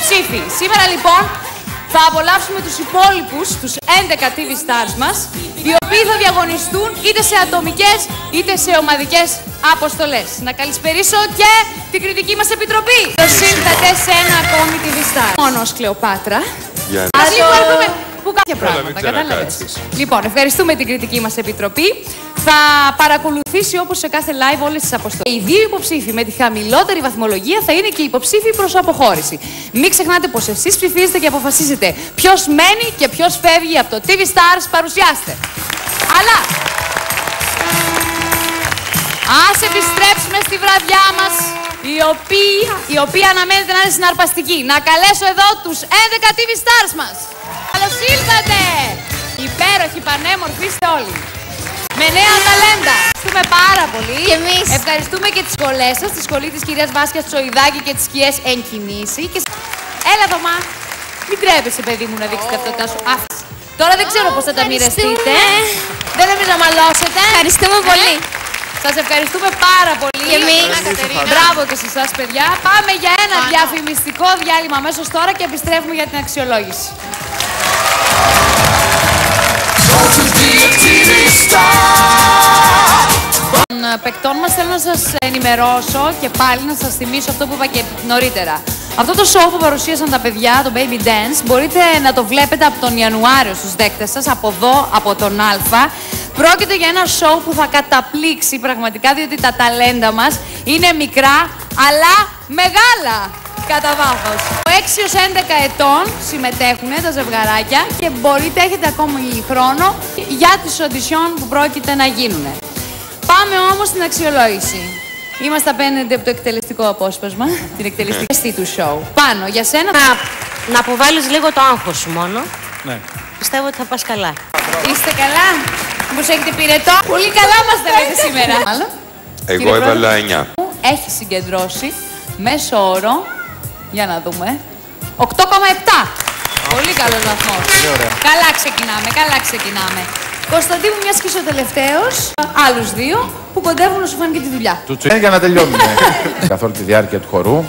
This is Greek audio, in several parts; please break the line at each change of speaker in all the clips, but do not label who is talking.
υποψήφοι. Σήμερα λοιπόν θα απολαύσουμε τους υπόλοιπους, τους 11 TV Stars μας, οι οποίοι θα διαγωνιστούν είτε σε ατομικές είτε σε ομαδικές αποστολές. Να καλησπερίσω και την κριτική μας επιτροπή. Καλώς ήρθατε σε ένα ακόμη TV Star. Μόνος Κλεοπάτρα.
Για
Ας λίγο έρχομαι που κάποια
Έλα,
πράγματα,
μην
κατάλαβες.
ξανακάτσεις.
Λοιπόν, ευχαριστούμε την κριτική μας επιτροπή. Θα παρακολουθήσει όπως σε κάθε live όλες τις αποστολές. Οι δύο υποψήφοι με τη χαμηλότερη βαθμολογία θα είναι και οι υποψήφοι προς αποχώρηση. Μην ξεχνάτε πως εσείς ψηφίζετε και αποφασίζετε ποιος μένει και ποιος φεύγει από το TV Stars παρουσιάστε. Αλλά Ας επιστρέψουμε στη βραδιά μας, η οποία, η οποία αναμένεται να είναι συναρπαστική. Να καλέσω εδώ τους 11 TV Stars μας. Καλώς ήρθατε! Υπέροχοι, πανέμορφοι είστε όλοι. Με νέα ταλέντα. Ευχαριστούμε πάρα πολύ.
Και εμείς.
Ευχαριστούμε και τις σχολές σας, τη σχολή της κυρίας Βάσκιας Τσοϊδάκη και τις σκιές εν κινήσει. Και... σ- Έλα εδώ, μα. Μην τρέπεσαι, παιδί μου, να δείξεις τα ταυτότητά σου. Άφησε. Τώρα δεν ξέρω πώς θα τα μοιραστείτε.
Ευχαριστούμε.
Δεν νομίζω να μαλώσετε.
Ευχαριστούμε πολύ.
Σας ευχαριστούμε πάρα πολύ.
Και εμείς.
Μπράβο και σε εσάς, παιδιά. Πάμε για ένα διαφημιστικό διάλειμμα αμέσως τώρα και επιστρέφουμε για την αξιολόγηση. Παικτών μας θέλω να σας ενημερώσω και πάλι να σας θυμίσω αυτό που είπα και νωρίτερα. Αυτό το show που παρουσίασαν τα παιδιά, το Baby Dance, μπορείτε να το βλέπετε από τον Ιανουάριο στους δέκτες σας, από εδώ, από τον Α. Πρόκειται για ένα show που θα καταπλήξει πραγματικά, διότι τα ταλέντα μας είναι μικρά, αλλά μεγάλα κατά βάθος. Από 6 έως 11 ετών συμμετέχουν τα ζευγαράκια και μπορείτε, έχετε ακόμη χρόνο για τις οντισιόν που πρόκειται να γίνουν. Πάμε όμως στην αξιολόγηση. Είμαστε απέναντι από το εκτελεστικό απόσπασμα, την εκτελεστική αίσθη του show. Πάνω, για σένα
Να, να αποβάλεις λίγο το άγχος σου μόνο.
Ναι.
Πιστεύω ότι θα πας καλά.
είστε καλά; Μήπως έχετε πυρετό; Πολύ καλά μας τα λέτε σήμερα. Άλλο.
Εγώ
Κύριε
έβαλα
Πρόεδρε.
9.
Έχει συγκεντρώσει μέσο όρο, για να δούμε, 8,7. Πολύ καλός βαθμός. Καλά ξεκινάμε, καλά ξεκινάμε. Κωνσταντίνου, μιας και είσαι ο τελευταίος, άλλους δύο που κοντεύουν να σου φάνε και τη δουλειά.
Του τσου... για να τελειώνουμε. Καθ' όλη τη διάρκεια του χορού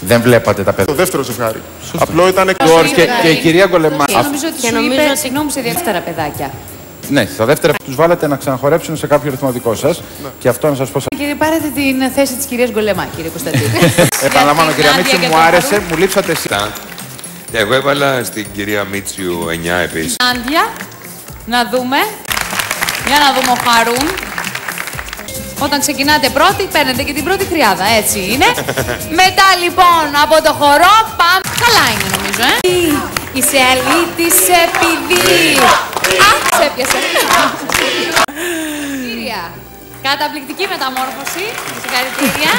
δεν βλέπατε τα
Το
παιδιά.
δεύτερο ζευγάρι. Απλό ήταν
Ντόρ και, και η κυρία Γκολεμά.
Και νομίζω ότι
Και
σου
νομίζω
είπε,
ότι-
συγγνώμη, σε δεύτερα παιδάκια.
Ναι, στα δεύτερα τους βάλατε να ξαναχορέψουν σε κάποιο ρυθμό δικό σα. Και αυτό να σας πω. σαν-
Κύριε, πάρετε την θέση της κυρίας Γκολεμά, κύριε Κωνσταντίνου.
Επαναλαμβάνω,
Για την
κυρία
Νάντια
Μίτσου,
και
μου
τον
άρεσε,
Χαρούν.
μου λείψατε εσεί.
Τα- Εγώ έβαλα στην κυρία Μίτσιου 9 επίσης.
Νάντια, να δούμε. Για να δούμε ο Χαρούν. Όταν ξεκινάτε πρώτη, παίρνετε και την πρώτη τριάδα, έτσι είναι. Μετά λοιπόν από το χορό πάμε. Καλά είναι νομίζω, ε. Είσαι αλήτης επειδή... Α, σε έπιασε. Συγχαρητήρια. Καταπληκτική μεταμόρφωση. Συγχαρητήρια.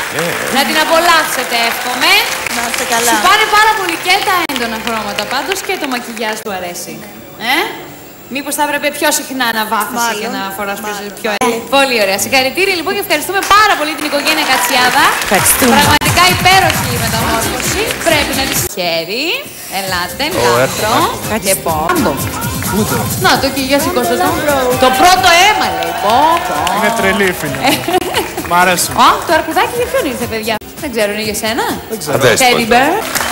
Να την απολαύσετε, εύχομαι.
Να είστε
Σου πάνε πάρα πολύ και τα έντονα χρώματα πάντως και το μακιγιάζ του αρέσει. Ε; Μήπως θα έπρεπε πιο συχνά να βάφεσαι και να φοράς πιο, πιο... Πολύ ωραία. Συγχαρητήρια λοιπόν και ευχαριστούμε πάρα πολύ την οικογένεια Κατσιάδα.
Ευχαριστούμε.
Πραγματικά υπέροχη η μεταμόρφωση. Πρέπει να τη χέρι. Ελάτε, λάθρο. Και πόμπο. Να το και για σηκώστε το. Το πρώτο αίμα λέει. Πω, πω.
Είναι τρελή η φίλη. Μ' αρέσουν.
Α, το αρκουδάκι για ποιον ήρθε, παιδιά; Δεν ξέρω, είναι για σένα;
Αδέσποτα.
Teddy bear.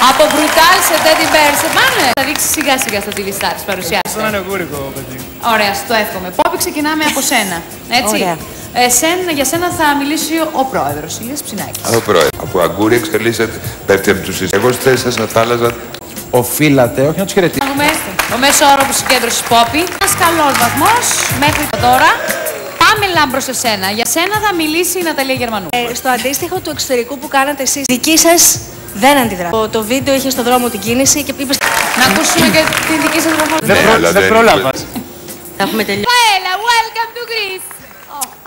Από brutal σε teddy bear. Σε πάνε. Θα δείξει σιγά σιγά στο TV Stars. Παρουσιάστε.
Αυτό είναι γούρικο, παιδί.
Ωραία, σου το εύχομαι. Πόπι, ξεκινάμε από σένα. Έτσι.
Ωραία.
Ε, σεν- για σένα θα μιλήσει ο πρόεδρος, Ηλίας Ψινάκης.
Ο πρόεδρος. Από αγκούρι εξελίσσεται, πέφτει από τους Εγώ στη θέση σας να θάλασσα.
Οφείλατε, όχι να τους χαιρετήσετε.
Να δούμε το μέσο όρο που συγκέντρωσε Πόπι. Ένας καλός βαθμός μέχρι τώρα. Πάμε λάμπρο σε σένα. Για σένα θα μιλήσει η Ναταλία Γερμανού.
Ε, στο αντίστοιχο του εξωτερικού που κάνατε εσείς, δική σας δεν αντιδρά. Το, το βίντεο είχε στο δρόμο την κίνηση και είπες
Να ακούσουμε και την δική σας
Δεν,
βαθμολογία.
προ...
αλλά
δεν
δεν
πρόλαβα.
Θα έχουμε τελειώσει.
Raffaella, welcome to Greece.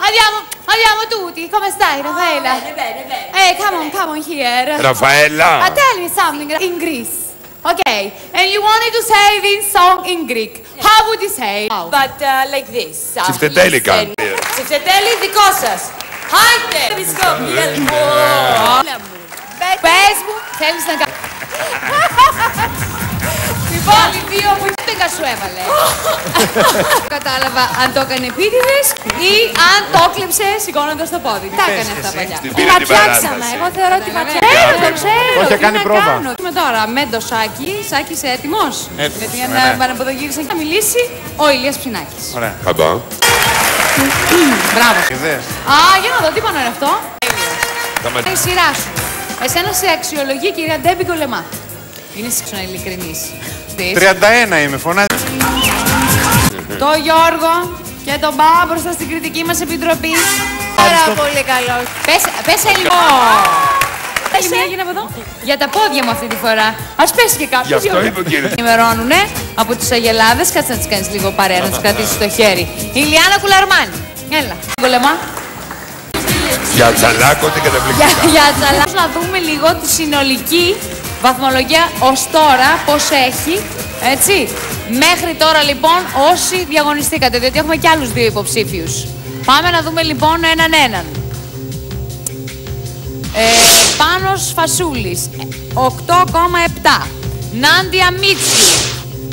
Andiamo, andiamo tutti. Come stai, Raffaella? Bene, bene, bene. Eh, come on, come on here.
Ραφαέλα!
Uh, tell me something in Greece. Okay, and you wanted to say this song in Greek. How would you say?
But uh, like this. Uh,
Τσιφτετέλη
listen.
κάνει.
Τσιφτετέλη δικό σας. Χάιντε! Βρισκόμαστε.
Πες μου, θέλεις να κάνεις... Λοιπόν, οι δύο που τέκα σου έβαλε. Κατάλαβα αν το έκανε επίτηδες ή αν το κλέψε σηκώνοντας το πόδι. Τα έκανε αυτά παλιά.
Την
Τη
πήρε την
ματιάξαμε.
παράσταση.
Εγώ θεωρώ ότι ματιάξαμε. Το ξέρω.
Όχι,
τι
κάνει
να
πρόβα.
κάνω. Με τώρα με το Σάκη. Σάκη, είσαι έτοιμος;
Έτοιμος,
Γιατί για
ναι, ναι.
να πανεποδογύρισε θα μιλήσει ο Ηλίας Ψινάκης.
Ωραία.
Αμπά.
Μπράβο.
Είδες.
Α, για να δω τι πάνω είναι αυτό.
Θα με-
Η σειρά σου. Εσένα σε αξιολογεί η κυρία Ντέμπι Κολεμά. Είναι σύξονα ειλικρινής. Της.
31 είμαι, φωνάζεις.
Το Γιώργο και τον Μπα μπροστά στην κριτική μας επιτροπή. Πάρα πολύ καλό. Πες, πες λίγο. Πες έγινε από εδώ; Για τα πόδια μου αυτή τη φορά. Ας πέσει και κάποιος.
Γι' αυτό
Γιώργο.
είπε ο κύριος.
Ενημερώνουνε από τους Αγελάδες. Κάτσε να τις κάνεις λίγο παρέα, να τους κρατήσεις το χέρι. Η Λιάννα Κουλαρμάνη. Έλα. Κολεμά.
Για τσαλάκονται
Για,
καταπληκτικά.
για τσαλά. Να δούμε λίγο τη συνολική βαθμολογία ως τώρα, πώς έχει, έτσι. Μέχρι τώρα λοιπόν όσοι διαγωνιστήκατε, διότι έχουμε και άλλους δύο υποψήφιους. Πάμε να δούμε λοιπόν έναν έναν. Ε, Πάνος Φασούλης, 8,7. Νάντια Μίτσου,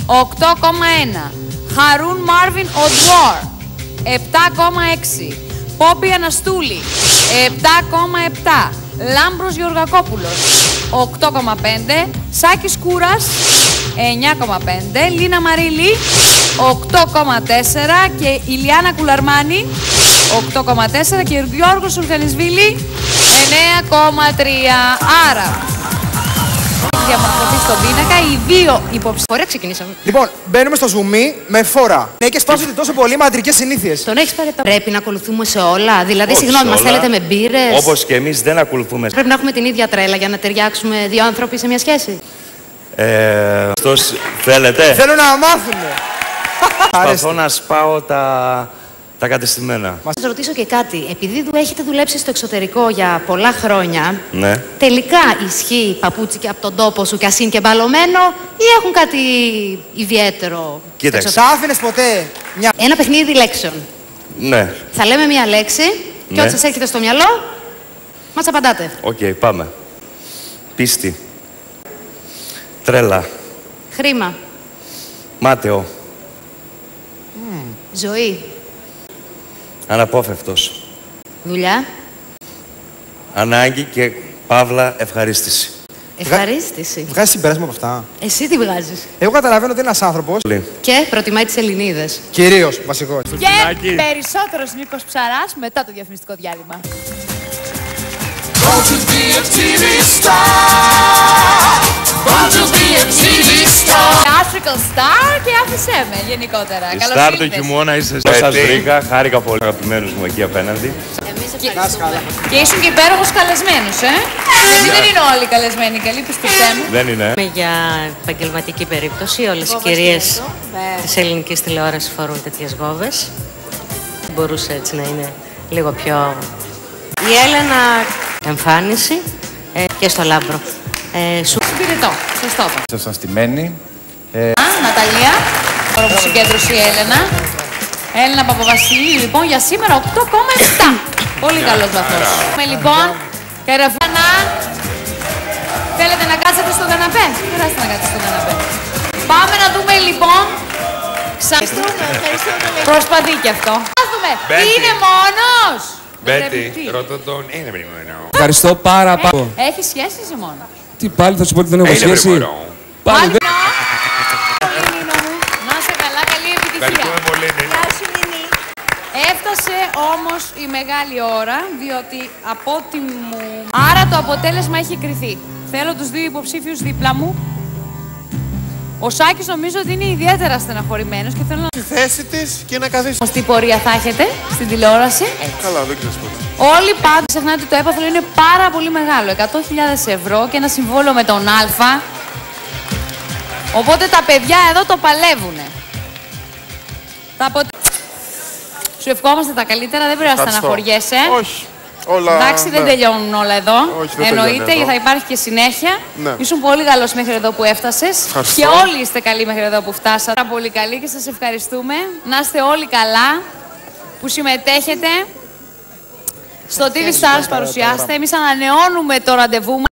8,1. Χαρούν Μάρβιν Οντουόρ, 7,6. Πόπι Αναστούλη, 7,7. Λάμπρος Γεωργακόπουλος, 8,5. Σάκης Κούρας, 9,5. Λίνα Μαρίλη, 8,4. Και Ηλιάνα Κουλαρμάνη, 8,4. Και Γιώργος Σουλχανισβίλη, 9,3. Άρα, διαμορφωθεί στον πίνακα οι δύο υποψήφοι.
Ωραία, ξεκινήσαμε.
Λοιπόν, μπαίνουμε στο zoom με φόρα. Ναι, και σπάζονται τόσο πολύ μαντρικές συνήθειες.
Τον έχεις πάρει το. Πρέπει να ακολουθούμε σε όλα. Δηλαδή,
Όχι
συγγνώμη,
σε
μας
όλα.
θέλετε με μπύρες;
Όπως και εμείς δεν ακολουθούμε.
Πρέπει να έχουμε την ίδια τρέλα για να ταιριάξουμε δύο άνθρωποι σε μια σχέση;
Ε, αυτός θέλετε;
Θέλω να μάθουμε.
Προσπαθώ να σπάω τα, τα κατεστημένα.
Να σας ρωτήσω και κάτι. Επειδή δου- έχετε δουλέψει στο εξωτερικό για πολλά χρόνια,
Ναι.
τελικά ισχύει παπούτσι και από τον τόπο σου και ας είναι και μπαλωμένο ή έχουν κάτι ιδιαίτερο. στο
Κοίταξε.
Σ' άφηνες ποτέ; Μια.
Ένα παιχνίδι λέξεων.
Ναι.
Θα λέμε μία λέξη και
Ναι.
ό,τι σας έρχεται στο μυαλό, μας απαντάτε.
Οκ, πάμε. Πίστη. Τρέλα.
Χρήμα,
Μάταιο.
ζωή,
Αναπόφευκτος.
δουλειά,
Ανάγκη και παύλα ευχαρίστηση.
ευχαρίστηση.
Βγάζει συμπέρασμα από αυτά.
Εσύ τι βγάζεις;
Εγώ καταλαβαίνω ότι είναι ένας άνθρωπος.
Πολύ.
Και προτιμάει τις Ελληνίδες.
Κυρίως βασικό.
Και περισσότερος Νίκος Ψαράς μετά το διαφημιστικό διάλειμμα. Theatrical star και άφησέ με γενικότερα.
Η
Καλώς
στάρ του
ήλθες.
χειμώνα είσαι
Ε,
Σας
τι.
βρήκα, χάρηκα πολύ αγαπημένους μου εκεί απέναντι.
Και ήσουν και υπέροχος καλεσμένος, ε; Γιατί δεν είναι όλοι καλεσμένοι καλοί, πιστέψέ μου.
Δεν είναι.
Είμαι για επαγγελματική περίπτωση. Όλες οι κυρίες της ελληνικής τηλεόρασης φορούν τέτοιες γόβες. Μπορούσε έτσι να είναι λίγο πιο... Η Έλενα εμφάνιση ε, και στο λάμπρο. Ε, σου
Συντηρητό, σωστό το.
Ήσασταν στημένοι.
Α, Ναταλία, τώρα που συγκέντρωσε η Έλενα. Έλενα Παπαβασιλείου, λοιπόν, για σήμερα 8,7. Πολύ καλός βαθμός. Με λοιπόν, καραφάνα. Θέλετε να κάτσετε στον καναπέ; Περάστε να κάτσετε στον καναπέ. Πάμε να δούμε λοιπόν. Ξα... Προσπαθεί και αυτό. Μάθουμε.
Μπέτη.
Είναι μόνος.
Μπέτη,
Τι.
ρώτα τον. Είναι μνημονό.
Ευχαριστώ πάρα πολύ.
Έχει σχέση ή είσαι μόνος;
Τι πάλι θα σου πω ότι δεν έχω
Είναι
σχέση.
μνημονό.
Πάλι
Μάλλον.
δεν.
Πολύ, Νίνο μου. Να είσαι καλά, καλή επιτυχία.
Ευχαριστούμε πολύ. Νίνο.
Έφτασε όμως η μεγάλη ώρα, διότι από ό,τι μου... Άρα το αποτέλεσμα έχει κρυθεί. Θέλω τους δύο υποψήφιους δίπλα μου. Ο Σάκης νομίζω ότι είναι ιδιαίτερα στεναχωρημένος και θέλω να...
Στη θέση της και να καθίσει.
Όμως τι πορεία θα έχετε στην τηλεόραση.
Καλά, δεν ξέρει ποτέ.
Όλοι πάντως ξεχνάτε ότι το έπαθλο είναι πάρα πολύ μεγάλο. 100.000 ευρώ και ένα συμβόλαιο με τον Α. Οπότε τα παιδιά εδώ το παλεύουνε. Τα αποτε... Σου ευχόμαστε τα καλύτερα, δεν πρέπει να
Ευχαριστώ.
στεναχωριέσαι.
Όχι. Όλα.
Εντάξει, δεν
ναι.
τελειώνουν όλα εδώ.
Όχι, δεν
Εννοείται,
τελειώνει εδώ.
θα υπάρχει και συνέχεια.
Ναι.
Ήσουν πολύ καλός μέχρι εδώ που έφτασες.
Ευχαριστώ.
Και όλοι είστε καλοί μέχρι εδώ που φτάσατε. Πάρα πολύ καλοί και σας ευχαριστούμε. Να είστε όλοι καλά που συμμετέχετε στο TV Stars παρουσιάστε. Εμείς ανανεώνουμε το ραντεβού μας.